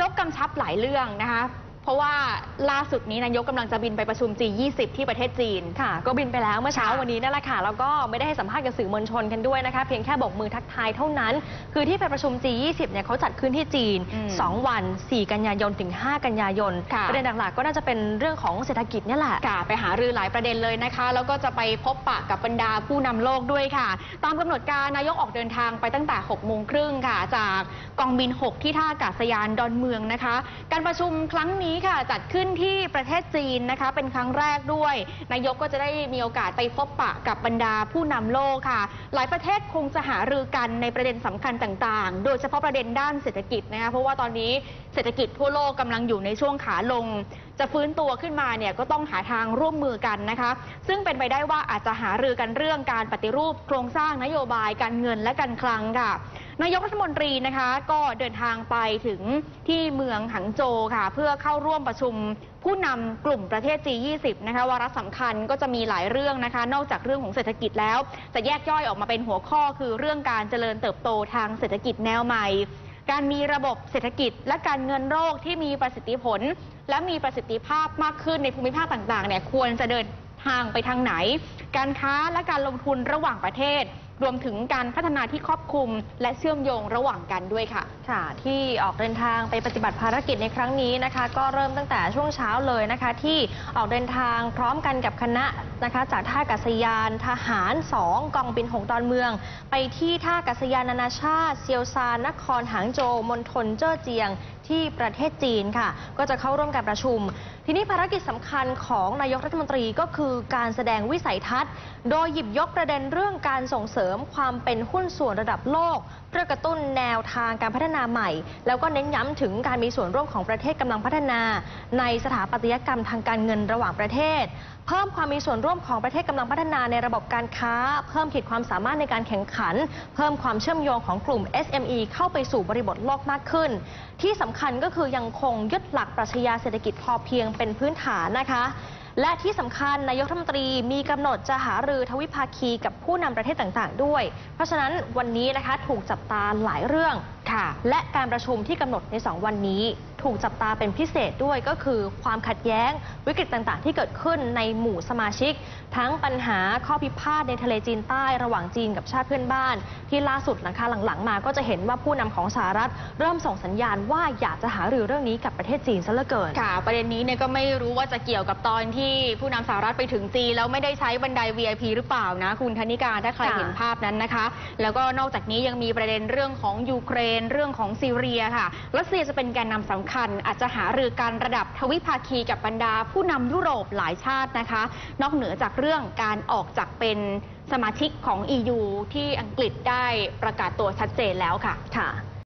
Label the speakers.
Speaker 1: ายกกำชับหลายเรื่องนะคะ เพราะว่าล่าสุดนี้นายกกำลังจะบินไปประชุม G20 ที่ประเทศจีน
Speaker 2: ค่ะ ก็บินไปแล้วเมื่อเช้า
Speaker 1: ค่ะ
Speaker 2: วันนี้นั่นแหละค่ะ แล้วก็ไม่ได้ให้สัมภาษณ์กับสื่อมวลชนกันด้วยนะคะ เพียงแค่บอกมือทักทายเท่านั้น คือที่ไปประชุม G20 เนี่ยเขาจัดขึ้นที่จีน
Speaker 1: อืม
Speaker 2: 2 วัน 4 กันยายนถึง 5 กันยายน
Speaker 1: ค่ะ
Speaker 2: ประเด็นหลักๆก็น่าจะเป็นเรื่องของเศรษฐกิจเนี่ยแหละ
Speaker 1: ค่ะไปหารือหลายประเด็นเลยนะคะ แล้วก็จะไปพบปะกับบรรดาผู้นำโลกด้วยค่ะ ตามกำหนดการนายกออกเดินทางไปตั้งแต่6โมงครึ่งค่ะ จากกองบิน 6 ที่ท่าอากาศยานดอนเมืองนะคะ การประชุมครั้งนี้ี้ค่ะจัดขึ้นที่ประเทศจีนนะคะ เป็นครั้งแรกด้วย นายกก็จะได้มีโอกาสไปพบปะกับบรรดาผู้นำโลกค่ะ หลายประเทศคงจะหารือกันในประเด็นสำคัญต่างๆ โดยเฉพาะประเด็นด้านเศรษฐกิจนะคะเพราะว่าตอนนี้เศรษฐกิจทั่วโลกกำลังอยู่ในช่วงขาลง จะฟื้นตัวขึ้นมาเนี่ยก็ต้องหาทางร่วมมือกันนะคะ ซึ่งเป็นไปได้ว่าอาจจะหารือกันเรื่องการปฏิรูปโครงสร้างนโยบายการเงินและการคลังค่ะ นายกรัฐมนตรีนะคะ ก็เดินทางไปถึงที่เมืองหังโจวค่ะ เพื่อเข้าร่วมประชุมผู้นำกลุ่มประเทศ G20 นะคะวาระสำคัญก็จะมีหลายเรื่องนะคะ นอกจากเรื่องของเศรษฐกิจแล้ว จะแยกย่อยออกมาเป็นหัวข้อคือเรื่องการเจริญเติบโตทางเศรษฐกิจแนวใหม่ การมีระบบเศรษฐกิจและการเงินโลกที่มีประสิทธิผล และมีประสิทธิภาพมากขึ้นในภูมิภาคต่างๆเนี่ยควรจะเดินทางไปทางไหน การค้าและการลงทุนระหว่างประเทศ รวมถึงการพัฒนาที่ครอบคลุม และเชื่อมโยงระหว่างกันด้วยค่ะ
Speaker 2: ค่ะที่ออกเดินทางไปปฏิบัติภารกิจในครั้งนี้นะคะ ก็เริ่มตั้งแต่ช่วงเช้าเลยนะคะ ที่ออกเดินทางพร้อมกันกับคณะ นะคะ จากท่าอากาศยานทหาร 2 กองบินหงดอนเมือง ไปที่ท่าอากาศยานนานาชาติ เซียวซานนครหางโจวมณฑลเจ้อเจียงที่ประเทศจีนค่ะ ก็จะเข้าร่วมการประชุม ทีนี้ภารกิจสำคัญของนายกรัฐมนตรีก็คือการแสดงวิสัยทัศน์ โดยหยิบยกประเด็นเรื่องการส่งเสริมความเป็นหุ้นส่วนระดับโลก เพื่อกระตุ้นแนวทางการพัฒนาใหม่ แล้วก็เน้นย้ำถึงการมีส่วนร่วมของประเทศกำลังพัฒนา ในสถาปัตยกรรมทางการเงินระหว่างประเทศ เพิ่มความมีส่วนร่วมของประเทศกำลังพัฒนาในระบบการค้า เพิ่มขีดความสามารถในการแข่งขัน เพิ่มความเชื่อมโยงของกลุ่ม SME เข้าไปสู่บริบทโลกมากขึ้น ที่สำคัญก็คือยังคงยึดหลักปรัชญาเศรษฐกิจพอเพียงเป็นพื้นฐานนะคะและที่สำคัญนายกรัฐมนตรีมีกำหนดจะหารือทวิภาคีกับผู้นำประเทศต่างๆ ด้วย เพราะฉะนั้นวันนี้นะคะถูกจับตาหลายเรื่อง
Speaker 1: ค่ะ
Speaker 2: และการประชุมที่กำหนดใน 2 วันนี้ ถูกจับตาเป็นพิเศษด้วยก็คือความขัดแย้งวิกฤตต่างๆ ที่เกิดขึ้นในหมู่สมาชิก ทั้งปัญหาข้อพิพาทในทะเลจีนใต้ระหว่างจีนกับชาติเพื่อนบ้าน ที่ล่าสุดนะคะหลังๆ มาก็จะเห็นว่าผู้นำของสหรัฐ เริ่มส่งสัญญาณว่าอยากจะหารือเรื่องนี้กับประเทศจีนซะเหลือเกิน
Speaker 1: ค่ะ ประเด็นนี้เนี่ยก็ไม่รู้ว่าจะเกี่ยวกับตอนที่ผู้นำสหรัฐไปถึงจีนแล้วไม่ได้ใช้บันได VIP หรือเปล่านะคุณธนิการถ้าใครเห็นภาพนั้นนะคะ แล้วก็นอกจากนี้ยังมีประเด็นเรื่องของยูเครน เรื่องของซีเรียค่ะรัสเซียจะเป็นแกนนำสำคัญ อาจจะหารือการระดับทวิภาคีกับบรรดาผู้นำยุโรปหลายชาตินะคะ นอกเหนือจากเรื่องการออกจากเป็นสมาชิกของ EU ที่อังกฤษได้ประกาศตัวชัดเจนแล้วค่ะ
Speaker 2: ค่ะ